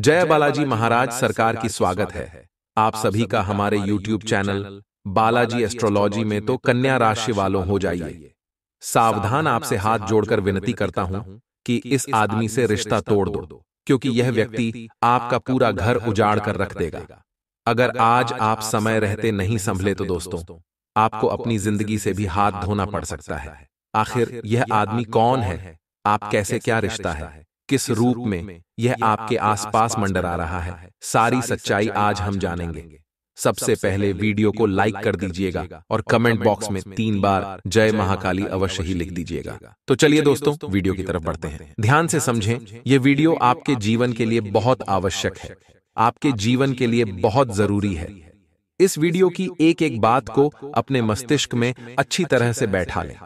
जय बालाजी महाराज सरकार की स्वागत है। आप सभी का हमारे YouTube चैनल बालाजी एस्ट्रोलॉजी में तो कन्या राशि वालों हो जाइए। सावधान आपसे हाथ जोड़कर विनती करता हूँ कि इस आदमी से रिश्ता तोड़ दो क्योंकि यह व्यक्ति आपका पूरा घर उजाड़ कर रख देगा। अगर आज आप समय रहते नहीं संभले तो दोस्तों आपको अपनी ज़िंदगी से भी हाथ धोना पड़ सकता है। आखिर यह आदमी कौन है? आप कैसे क्या रिश्ता है किस रूप में यह आपके आसपास मंडरा रहा है? सारी सच्चाई आज हम जानेंगे। सबसे पहले वीडियो को लाइक कर दीजिएगा और कमेंट बॉक्स में तीन बार जय महाकाली अवश्य ही लिख दीजिएगा। तो चलिए दोस्तों वीडियो की तरफ़ बढ़ते हैं। ध्यान से समझें यह वीडियो आपके जीवन के लिए बहुत आवश्यक है। आपके जीवन के लिए बहुत ज़रूरी है। इस वीडियो की एक एक बात को अपने मस्तिष्क में अच्छी तरह से बैठा लें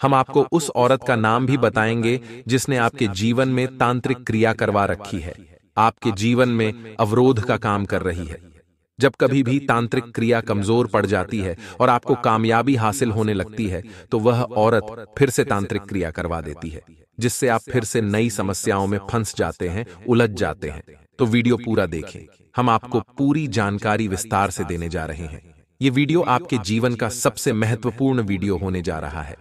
हम आपको उस औरत का नाम भी बताएँगे जिसने आपके जीवन में तांत्रिक क्रिया करवा रखी है। आपके जीवन में अवरोध का काम कर रही है। जब कभी भी तांत्रिक क्रिया कमज़ोर पड़ जाती है और आपको कामयाबी हासिल होने लगती है तो वह औरत फिर से तांत्रिक क्रिया करवा देती है जिससे आप फिर से नई समस्याओं में फंस जाते हैं उलझ जाते हैं। तो वीडियो पूरा देखें हम आपको पूरी जानकारी विस्तार से देने जा रहे हैं ये वीडियो आपके जीवन का सबसे महत्वपूर्ण वीडियो होने जा रहा है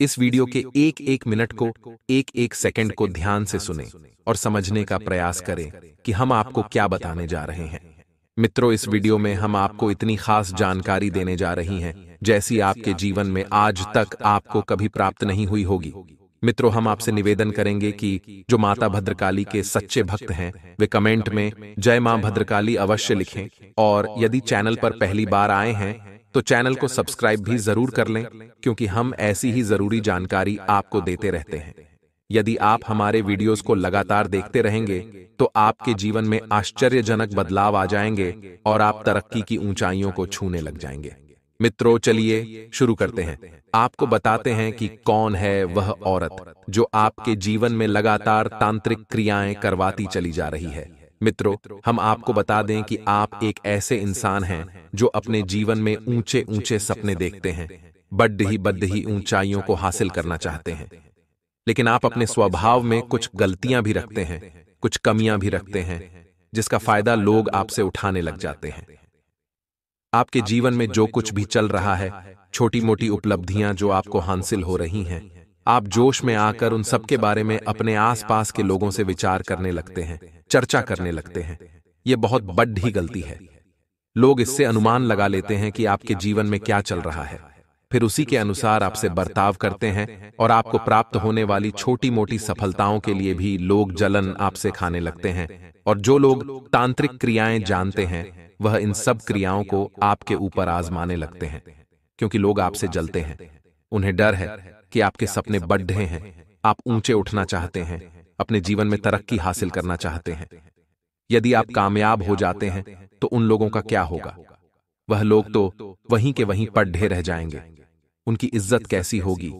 इस वीडियो के एक एक मिनट को एक एक सेकंड को ध्यान से सुने और समझने का प्रयास करें कि हम आपको क्या बताने जा रहे हैं। मित्रों इस वीडियो में हम आपको इतनी खास जानकारी देने जा रही हैं जैसी आपके जीवन में आज तक आपको कभी प्राप्त नहीं हुई होगी। मित्रों हम आपसे निवेदन करेंगे कि जो माता भद्रकाली के सच्चे भक्त हैं वे कमेंट में जय माँ भद्रकाली अवश्य लिखें। और यदि चैनल पर पहली बार आए हैं तो चैनल को सब्सक्राइब भी ज़रूर कर लें क्योंकि हम ऐसी ही ज़रूरी जानकारी आपको देते रहते हैं। यदि आप हमारे वीडियोस को लगातार देखते रहेंगे तो आपके जीवन में आश्चर्यजनक बदलाव आ जाएँगे और आप तरक्की की ऊंचाइयों को छूने लग जाएँगे। मित्रों चलिए शुरू करते हैं। आपको बताते हैं कि कौन है वह औरत जो आपके जीवन में लगातार तांत्रिक क्रियाएँ करवाती चली जा रही है। मित्रों हम आपको बता दें कि आप एक ऐसे इंसान हैं जो अपने जीवन में ऊँचे ऊँचे सपने देखते हैं बड्ड ही बद्ध ही ऊंचाइयों को हासिल करना चाहते हैं। लेकिन आप अपने स्वभाव में कुछ गलतियाँ भी रखते हैं कुछ कमियाँ भी रखते हैं जिसका फ़ायदा लोग आपसे उठाने लग जाते हैं। आपके जीवन में जो कुछ भी चल रहा है छोटी मोटी उपलब्धियाँ जो आपको हासिल हो रही हैं आप जोश में आकर उन सब के बारे में अपने आसपास के लोगों से विचार करने लगते हैं, चर्चा करने लगते हैं। ये बहुत बड्ड गलती है। लोग इससे अनुमान लगा लेते हैं कि आपके जीवन में क्या चल रहा है। फिर उसी के अनुसार आपसे बर्ताव करते हैं और आपको प्राप्त होने वाली छोटी मोटी सफलताओं के लिए भी लोग जलन आपसे खाने लगते हैं और जो लोग तांत्रिक क्रियाएँ जानते हैं, वह इन सब क्रियाओं को आपके ऊपर आजमाने लगते हैं, क्योंकि लोग आपसे जलते हैं। उन्हें डर है कि आपके सपने बढ़े हैं। आप ऊँचे उठना चाहते हैं। अपने जीवन में तरक्की हासिल करना चाहते हैं। यदि आप कामयाब हो जाते हैं तो उन लोगों का क्या होगा? वह लोग तो वहीं के वहीं पढ़े रह जाएँगे। उनकी इज़्ज़त कैसी होगी?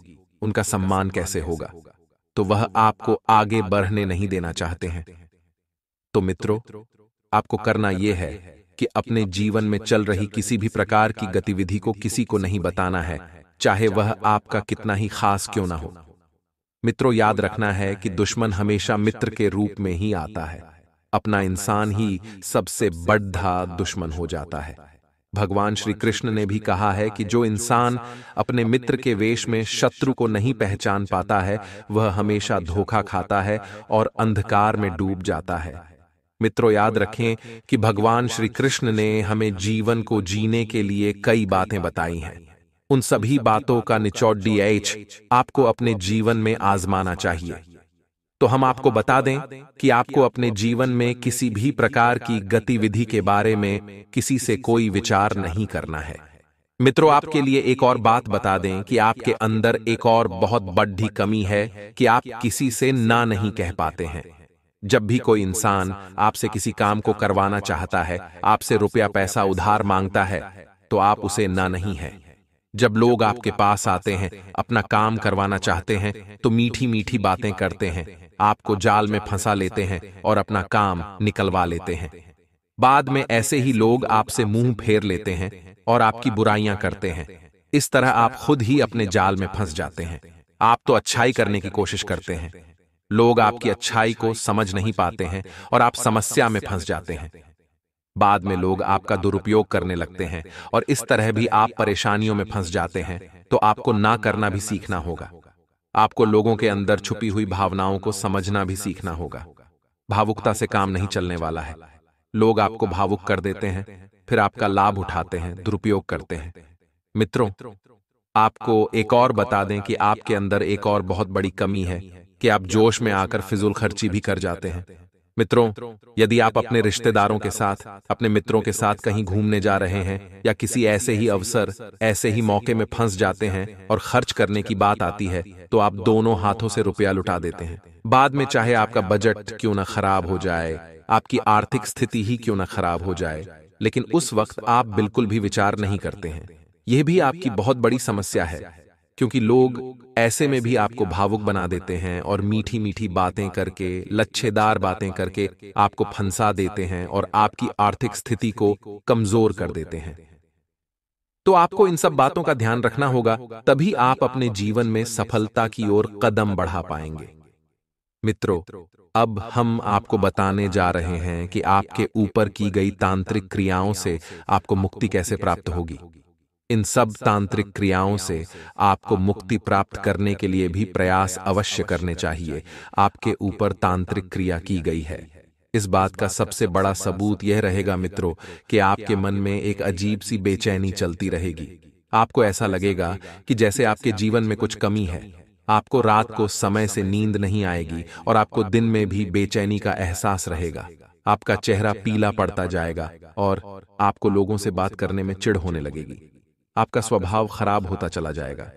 उनका सम्मान कैसे होगा? तो वह आपको आगे बढ़ने नहीं देना चाहते हैं। तो मित्रों, आपको करना यह है कि अपने जीवन में चल रही किसी भी प्रकार की गतिविधि को किसी को नहीं बताना है। चाहे वह आपका कितना ही खास क्यों ना हो। मित्रों याद रखना है कि दुश्मन हमेशा मित्र के रूप में ही आता है। अपना इंसान ही सबसे बड़ा दुश्मन हो जाता है। भगवान श्री कृष्ण ने भी कहा है कि जो इंसान अपने मित्र के वेश में शत्रु को नहीं पहचान पाता है वह हमेशा धोखा खाता है और अंधकार में डूब जाता है। मित्रों याद रखें कि भगवान श्री कृष्ण ने हमें जीवन को जीने के लिए कई बातें बताई हैं उन सभी बातों का निचोड़ डी आपको अपने जीवन में आजमाना चाहिए। तो हम आपको बता दें कि आपको अपने जीवन में किसी भी प्रकार की गतिविधि के बारे में किसी से कोई विचार नहीं करना है। मित्रों आपके लिए एक और बात बता दें कि आपके अंदर एक और बहुत बड़ी कमी है कि आप किसी से ना नहीं कह पाते हैं। जब भी कोई इंसान आपसे किसी काम को करवाना चाहता है आपसे रुपया पैसा उधार माँगता है तो आप उसे ना नहीं है जब लोग आपके पास आते हैं अपना काम करवाना चाहते हैं तो मीठी मीठी बातें करते हैं। आपको जाल में फंसा लेते हैं और अपना काम निकलवा लेते हैं। बाद में ऐसे ही लोग आपसे मुँह फेर लेते हैं और आपकी बुराइयाँ करते हैं। इस तरह आप खुद ही अपने जाल में फंस जाते हैं। आप तो अच्छाई करने की कोशिश करते हैं। लोग आपकी अच्छाई को समझ नहीं पाते हैं और आप समस्या में फंस जाते हैं। बाद में लोग आपका दुरुपयोग करने लगते हैं और इस तरह भी आप परेशानियों में फंस जाते हैं तो आपको ना करना भी सीखना होगा। आपको लोगों के अंदर छुपी हुई भावनाओं को समझना भी सीखना होगा। भावुकता से काम नहीं चलने वाला है। लोग आपको भावुक कर देते हैं, फिर आपका लाभ उठाते हैं, दुरुपयोग करते हैं। मित्रों, आपको एक और बता दें कि आपके अंदर एक और बहुत बड़ी कमी है कि आप जोश में आकर फिजूल खर्ची भी कर जाते हैं। मित्रों यदि आप अपने रिश्तेदारों के साथ अपने मित्रों के साथ कहीं घूमने जा रहे हैं या किसी ऐसे ही अवसर ऐसे ही मौके में फंस जाते हैं और खर्च करने की बात आती है तो आप दोनों हाथों से रुपया लुटा देते हैं। बाद में चाहे आपका बजट क्यों ना खराब हो जाए आपकी आर्थिक स्थिति ही क्यों ना खराब हो जाए। लेकिन उस वक्त आप बिल्कुल भी विचार नहीं करते हैं। यह भी आपकी बहुत बड़ी समस्या है। क्योंकि लोग ऐसे में भी आपको भावुक बना देते हैं और मीठी मीठी बातें करके, लच्छेदार बातें करके आपको फंसा देते हैं और आपकी आर्थिक स्थिति को कमज़ोर कर देते हैं। तो आपको इन सब बातों का ध्यान रखना होगा, तभी आप अपने जीवन में सफलता की ओर कदम बढ़ा पाएँगे। मित्रों, अब हम आपको बताने जा रहे हैं कि आपके ऊपर की गई तांत्रिक क्रियाओं से आपको मुक्ति कैसे प्राप्त होगी। इन सब तांत्रिक क्रियाओं से आपको मुक्ति प्राप्त करने के लिए भी प्रयास अवश्य करने चाहिए। आपके ऊपर तांत्रिक क्रिया की गई है। इस बात का सबसे बड़ा सबूत यह रहेगा मित्रों कि आपके मन में एक अजीब सी बेचैनी चलती रहेगी। आपको ऐसा लगेगा कि जैसे आपके जीवन में कुछ कमी है आपको रात को समय से नींद नहीं आएगी और आपको दिन में भी बेचैनी का एहसास रहेगा आपका चेहरा पीला पड़ता जाएगा और आपको लोगों से बात करने में चिड़ होने लगेगी आपका स्वभाव खराब होता चला जाएगा।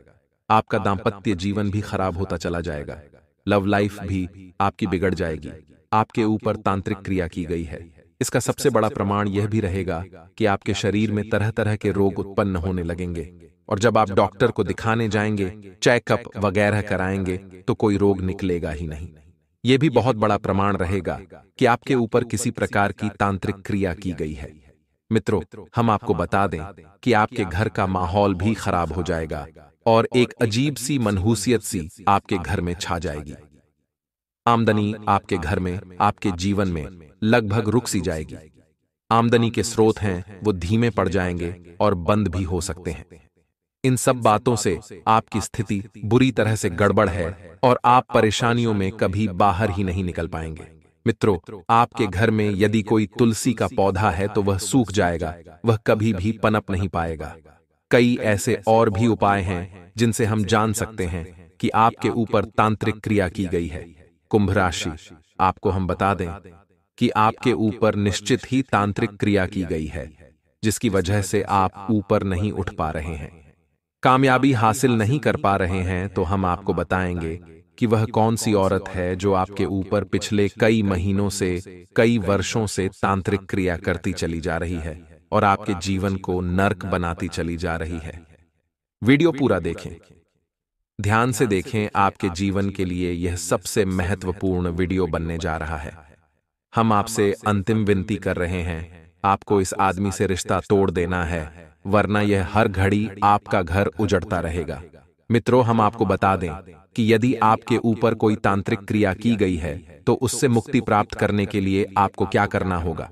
आपका दाम्पत्य जीवन भी खराब होता चला जाएगा। लव लाइफ भी आपकी बिगड़ जाएगी। आपके ऊपर तांत्रिक क्रिया की गई है। इसका सबसे बड़ा प्रमाण यह भी रहेगा कि आपके शरीर में तरह तरह के रोग उत्पन्न होने लगेंगे। और जब आप डॉक्टर को दिखाने जाएँगे चेकअप वगैरह कराएँगे तो कोई रोग निकलेगा ही नहीं। यह भी बहुत बड़ा प्रमाण रहेगा कि आपके ऊपर किसी प्रकार की तांत्रिक क्रिया की गई है। मित्रों हम आपको बता दें कि आपके घर का माहौल भी खराब हो जाएगा और एक अजीब सी मनहूसियत सी आपके घर में छा जाएगी। आमदनी आपके घर में आपके जीवन में लगभग रुक सी जाएगी। आमदनी के स्रोत हैं वो धीमे पड़ जाएँगे और बंद भी हो सकते हैं। इन सब बातों से आपकी स्थिति बुरी तरह से गड़बड़ है और आप परेशानियों में कभी बाहर ही नहीं निकल पाएँगे। मित्रों आपके घर में यदि कोई तुलसी का पौधा है तो वह सूख जाएगा वह कभी भी पनप नहीं पाएगा। कई ऐसे और भी उपाय हैं जिनसे हम जान सकते हैं कि आपके ऊपर तांत्रिक क्रिया की गई है। कुंभ राशि आपको हम बता दें कि आपके ऊपर निश्चित ही तांत्रिक क्रिया की गई है जिसकी वजह से आप ऊपर नहीं उठ पा रहे हैं। कामयाबी हासिल नहीं कर पा रहे हैं तो हम आपको बताएँगे कि वह कौन सी औरत है जो आपके ऊपर पिछले कई महीनों से कई वर्षों से तांत्रिक क्रिया करती चली जा रही है और आपके जीवन को नर्क बनाती चली जा रही है। वीडियो पूरा देखें। ध्यान से देखें आपके जीवन के लिए यह सबसे महत्वपूर्ण वीडियो बनने जा रहा है। हम आपसे अंतिम विनती कर रहे हैं। आपको इस आदमी से रिश्ता तोड़ देना है वरना यह हर घड़ी आपका घर उजड़ता रहेगा मित्रों, हम आपको बता दें कि यदि आपके ऊपर कोई तांत्रिक क्रिया की गई है तो उससे मुक्ति प्राप्त करने के लिए आपको क्या करना होगा?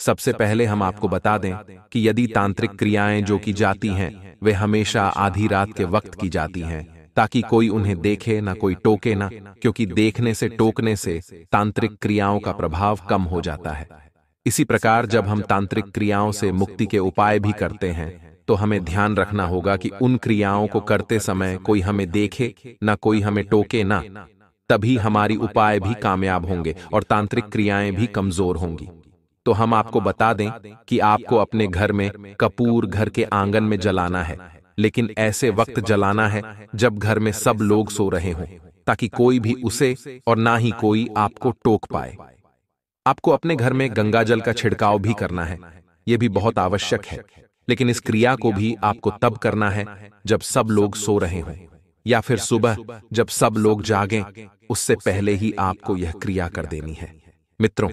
सबसे पहले हम आपको बता दें कि यदि तांत्रिक क्रियाएँ जो की जाती हैं, वे हमेशा आधी रात के वक्त की जाती हैं, ताकि कोई उन्हें देखे ना कोई टोके ना, क्योंकि देखने से टोकने से तांत्रिक क्रियाओं का प्रभाव कम हो जाता है। इसी प्रकार जब हम तांत्रिक क्रियाओं से मुक्ति के उपाय भी करते हैं तो हमें ध्यान रखना होगा कि उन क्रियाओं को करते समय कोई हमें देखे, ना कोई हमें टोके ना, तभी हमारी उपाय भी कामयाब होंगे और तांत्रिक क्रियाएँ भी कमज़ोर होंगी। तो हम आपको बता दें कि आपको अपने घर में कपूर घर के आँगन में जलाना है, लेकिन ऐसे वक्त जलाना है जब घर में सब लोग सो रहे हों, ताकि कोई भी उसे और ना ही कोई आपको टोक पाए। आपको अपने घर में गंगा जल का छिड़काव भी करना है यह भी बहुत आवश्यक है। लेकिन इस क्रिया को भी आपको तब करना है जब सब लोग सो रहे हों, या फिर सुबह जब सब लोग जागें, उससे पहले ही आपको यह क्रिया कर देनी है। मित्रों,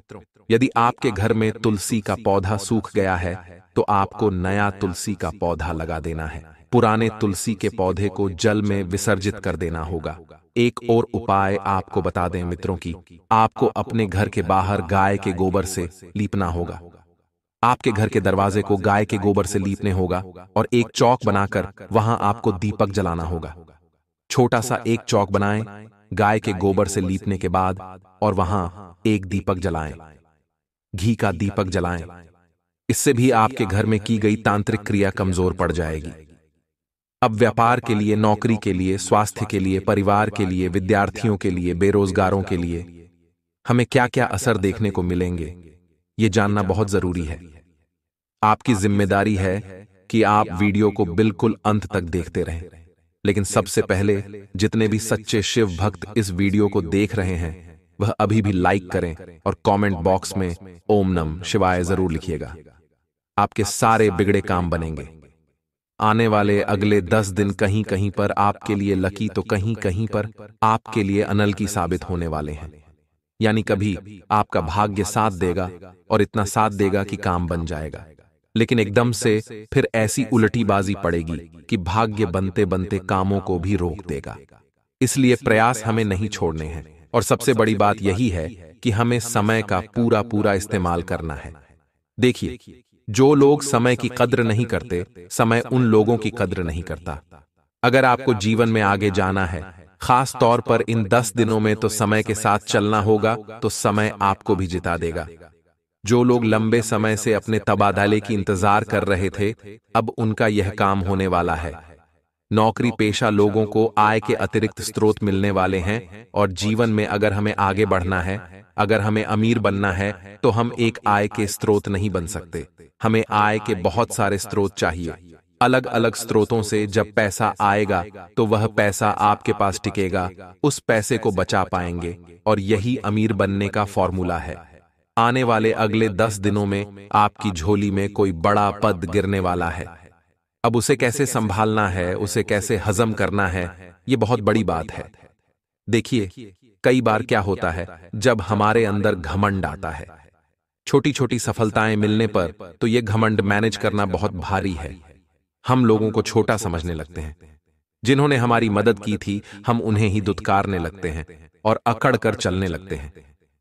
यदि आपके घर में तुलसी का पौधा सूख गया है तो आपको नया तुलसी का पौधा लगा देना है। पुराने तुलसी के पौधे को जल में विसर्जित कर देना होगा। एक और उपाय आपको बता दें मित्रों की, आपको अपने घर के बाहर गाय के गोबर से लीपना होगा। आपके घर के दरवाजे को गाय के गोबर से लीपने होगा और एक चौक बनाकर वहाँ आपको दीपक जलाना होगा। छोटा सा एक चौक बनाएँ, गाय के गोबर से लीपने के बाद और वहाँ एक दीपक जलाएँ। घी का दीपक जलाएँ। इससे भी आपके घर में की गई तांत्रिक क्रिया कमज़ोर पड़ जाएगी। अब व्यापार के लिए, नौकरी के लिए, स्वास्थ्य के लिए, परिवार के लिए, विद्यार्थियों के लिए, बेरोजगारों के लिए हमें क्या क्या असर देखने को मिलेंगे? ये जानना बहुत ज़रूरी है। आपकी ज़िम्मेदारी है कि आप वीडियो को बिल्कुल अंत तक देखते रहें। लेकिन सबसे पहले जितने भी सच्चे शिव भक्त इस वीडियो को देख रहे हैं, वह अभी भी लाइक करें और कमेंट बॉक्स में ओम नम शिवाय ज़रूर लिखिएगा। आपके सारे बिगड़े काम बनेंगे। आने वाले अगले दस दिन कहीं कहीं पर आपके लिए लकी तो कहीं कहीं पर आपके लिए अनल की साबित होने वाले हैं। यानी कभी आपका भाग्य साथ देगा और इतना साथ देगा कि काम बन जाएगा। लेकिन एकदम से फिर ऐसी उलटीबाजी पड़ेगी कि भाग्य बनते बनते कामों को भी रोक देगा। इसलिए प्रयास हमें नहीं छोड़ने हैं। और सबसे बड़ी बात यही है कि हमें समय का पूरा पूरा इस्तेमाल करना है। देखिए जो लोग समय की कद्र नहीं करते समय उन लोगों की कद्र नहीं करता। अगर आपको जीवन में आगे जाना है खास तौर पर इन दस दिनों में तो समय के साथ चलना होगा तो समय आपको भी जिता देगा। जो लोग लंबे समय से अपने तबादले की इंतज़ार कर रहे थे अब उनका यह काम होने वाला है। नौकरी पेशा लोगों को आय के अतिरिक्त स्रोत मिलने वाले हैं और जीवन में अगर हमें आगे बढ़ना है अगर हमें अमीर बनना है तो हम एक आय के स्रोत नहीं बन सकते। हमें आय के बहुत सारे स्रोत चाहिए। अलग अलग स्रोतों से जब पैसा आएगा तो वह पैसा आपके पास टिकेगा उस पैसे को बचा पाएँगे। और यही अमीर बनने का फॉर्मूला है। आने वाले अगले दस दिनों में आपकी झोली में कोई बड़ा पद गिरने वाला है। अब उसे कैसे संभालना है उसे कैसे हजम करना है ये बहुत बड़ी बात है। देखिए कई बार क्या होता है जब हमारे अंदर घमंड आता है छोटी छोटी सफलताएँ मिलने पर तो यह घमंड मैनेज करना बहुत भारी है हम लोगों को छोटा समझने लगते हैं। जिन्होंने हमारी मदद की थी, हम उन्हें ही दुत्कारने लगते हैं और अकड़ कर चलने लगते हैं।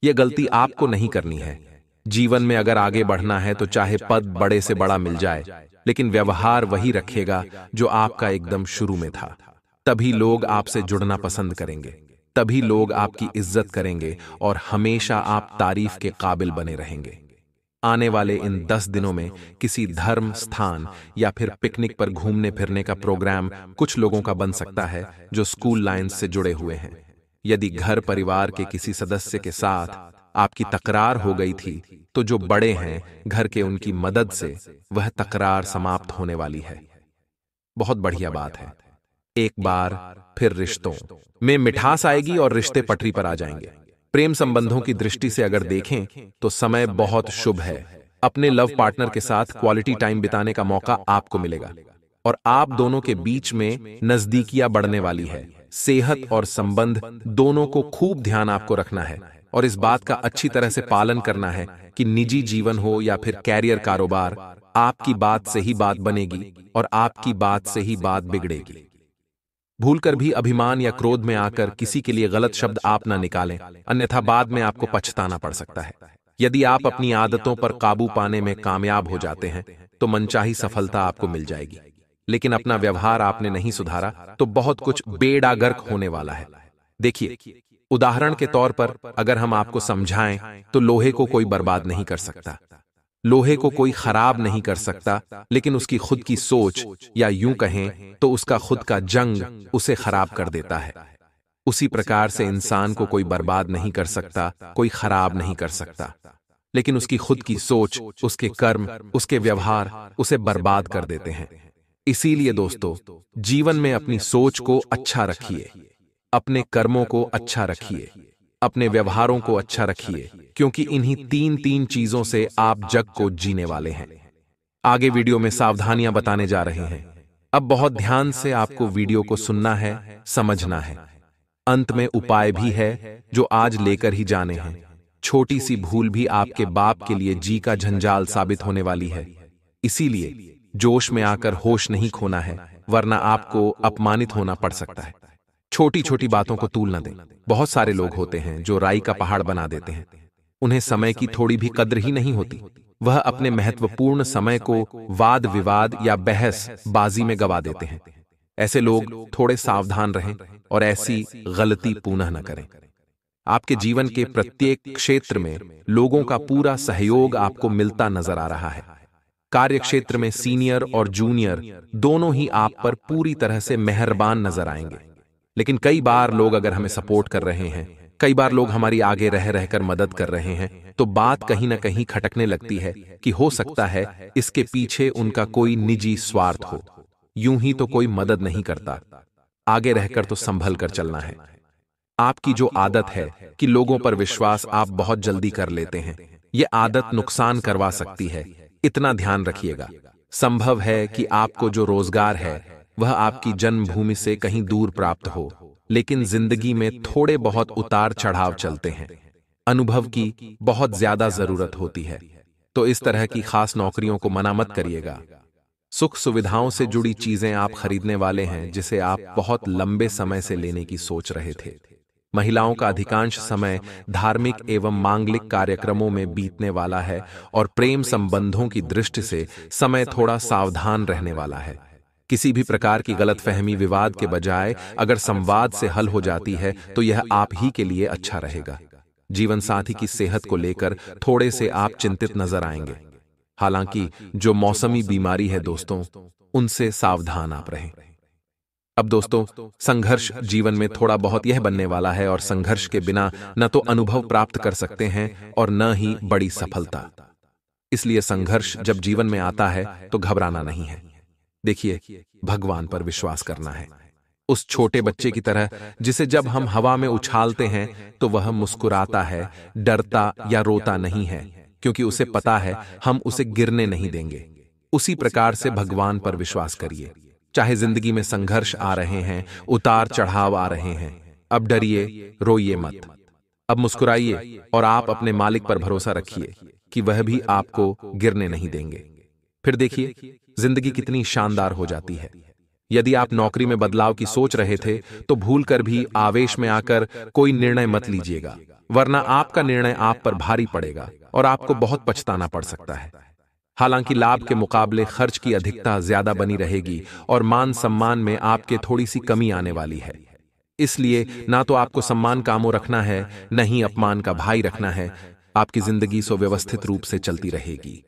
यह गलती आपको नहीं करनी है। जीवन में अगर आगे बढ़ना है तो चाहे पद बड़े से बड़ा मिल जाए, लेकिन व्यवहार वही रखेगा जो आपका एकदम शुरू में था। तभी लोग आपसे जुड़ना पसंद करेंगे। तभी लोग आपकी इज़्ज़त करेंगे और हमेशा आप तारीफ़ के काबिल बने रहेंगे। आने वाले इन दस दिनों में किसी धर्म, स्थान या फिर पिकनिक पर घूमने फिरने का प्रोग्राम कुछ लोगों का बन सकता है जो स्कूल लाइन से जुड़े हुए हैं। यदि घर परिवार के किसी सदस्य के साथ आपकी तकरार हो गई थी तो जो बड़े हैं घर के उनकी मदद से वह तकरार समाप्त होने वाली है। बहुत बढ़िया बात है। एक बार फिर रिश्तों में मिठास आएगी और रिश्ते पटरी पर आ जाएँगे। प्रेम संबंधों की दृष्टि से अगर देखें तो समय बहुत शुभ है। अपने लव पार्टनर के साथ क्वालिटी टाइम बिताने का मौका आपको मिलेगा। और आप दोनों के बीच में नजदीकियाँ बढ़ने वाली है। सेहत और संबंध दोनों को खूब ध्यान आपको रखना है। और इस बात का अच्छी तरह से पालन करना है कि निजी जीवन हो या फिर कैरियर कारोबार, आपकी बात से ही बात बनेगी और आपकी बात से ही बात बिगड़ेगी। भूलकर भी अभिमान या क्रोध में आकर किसी के लिए गलत शब्द आप ना निकालें, अन्यथा बाद में आपको पछताना पड़ सकता है। यदि आप अपनी आदतों पर काबू पाने में कामयाब हो जाते हैं तो मनचाही सफलता आपको मिल जाएगी। लेकिन अपना व्यवहार आपने नहीं सुधारा तो बहुत कुछ बेडागर्क होने वाला है। देखिए, उदाहरण के तौर पर अगर हम आपको समझाएँ तो लोहे को कोई बर्बाद नहीं कर सकता। लोहे को कोई खराब नहीं कर सकता, लेकिन उसकी खुद की सोच या यूँ कहें तो उसका खुद का जंग उसे खराब कर देता है। उसी प्रकार से इंसान को कोई बर्बाद नहीं कर सकता, कोई खराब नहीं कर सकता। लेकिन उसकी खुद की सोच, उसके कर्म, उसके व्यवहार उसे बर्बाद कर देते हैं। इसीलिए दोस्तों, जीवन में अपनी सोच को अच्छा रखिए। अपने कर्मों को अच्छा रखिए। अपने व्यवहारों को अच्छा रखिए। क्योंकि इन्हीं तीन तीन चीज़ों से आप जग को जीने वाले हैं। आगे वीडियो में सावधानियाँ बताने जा रहे हैं। अब बहुत ध्यान से आपको वीडियो को सुनना है समझना है। अंत में उपाय भी है जो आज लेकर ही जाने हैं। छोटी सी भूल भी आपके बाप के लिए जी का झंझाल साबित होने वाली है। इसीलिए जोश में आकर होश नहीं खोना है वरना आपको अपमानित होना पड़ सकता है। छोटी छोटी बातों को तूल न दें बहुत सारे लोग होते हैं जो राई का पहाड़ बना देते हैं उन्हें समय की थोड़ी भी कद्र ही नहीं होती। वह अपने महत्वपूर्ण समय को वाद विवाद या बहस बाजी में गवा देते हैं। ऐसे लोग थोड़े सावधान रहें और ऐसी गलती पुनः न करें। आपके जीवन के प्रत्येक क्षेत्र में लोगों का पूरा सहयोग आपको मिलता नज़र आ रहा है। कार्य क्षेत्र में सीनियर और जूनियर दोनों ही आप पर पूरी तरह से मेहरबान नज़र आएँगे। लेकिन कई बार लोग अगर हमें सपोर्ट कर रहे हैं कई बार लोग हमारी आगे रह रहकर मदद कर रहे हैं तो बात कहीं ना कहीं खटकने लगती है कि हो सकता है इसके पीछे उनका कोई निजी स्वार्थ हो। यूँ ही तो कोई मदद नहीं करता। आगे रहकर तो संभल कर चलना है। आपकी जो आदत है कि लोगों पर विश्वास आप बहुत जल्दी कर लेते हैं, ये आदत नुकसान करवा सकती है। इतना ध्यान रखिएगा। संभव है कि आपको जो रोज़गार है, वह आपकी जन्मभूमि से कहीं दूर प्राप्त हो। लेकिन ज़िंदगी में थोड़े बहुत उतार चढ़ाव चलते हैं। अनुभव की बहुत ज़्यादा ज़रूरत होती है। तो इस तरह की खास नौकरियों को मना मत करिएगा। सुख सुविधाओं से जुड़ी चीज़ें आप खरीदने वाले हैं, जिसे आप बहुत लंबे समय से लेने की सोच रहे थे। महिलाओं का अधिकांश समय धार्मिक एवं मांगलिक कार्यक्रमों में बीतने वाला है और प्रेम संबंधों की दृष्टि से समय थोड़ा सावधान रहने वाला है। किसी भी प्रकार की गलतफहमी विवाद के बजाय अगर संवाद से हल हो जाती है तो यह आप ही के लिए अच्छा रहेगा। जीवन साथी की सेहत को लेकर थोड़े से आप चिंतित नज़र आएँगे। हालाँकि जो मौसमी बीमारी है दोस्तों उनसे सावधान आप रहें। अब दोस्तों संघर्ष जीवन में थोड़ा बहुत यह बनने वाला है और संघर्ष के बिना न तो अनुभव प्राप्त कर सकते हैं और न ही बड़ी सफलता। इसलिए संघर्ष जब जीवन में आता है तो घबराना नहीं है देखिए, भगवान पर विश्वास करना है। उस छोटे बच्चे की तरह, जिसे जब हम हवा में उछालते हैं तो वह मुस्कुराता है, डरता या रोता नहीं है, क्योंकि उसे पता है, हम उसे गिरने नहीं देंगे। उसी प्रकार से भगवान पर विश्वास करिए। चाहे ज़िंदगी में संघर्ष आ रहे हैं, उतार चढ़ाव आ रहे हैं, अब डरिए, रोइए मत। अब मुस्कुराइए और आप अपने मालिक पर भरोसा रखिए कि वह भी आपको गिरने नहीं देंगे। फिर देखिए ज़िंदगी कितनी शानदार हो जाती है। यदि आप नौकरी में बदलाव की सोच रहे थे तो भूल कर भी आवेश में आकर कोई निर्णय मत लीजिएगा, वरना आपका निर्णय आप पर भारी पड़ेगा और आपको बहुत पछताना पड़ सकता है। हालाँकि लाभ के मुकाबले खर्च की अधिकता ज़्यादा बनी रहेगी और मान सम्मान में आपके थोड़ी सी कमी आने वाली है। इसलिए ना तो आपको सम्मान कामों रखना है न ही अपमान का भाई रखना है, आपकी ज़िंदगी सुव्यवस्थित रूप से चलती रहेगी।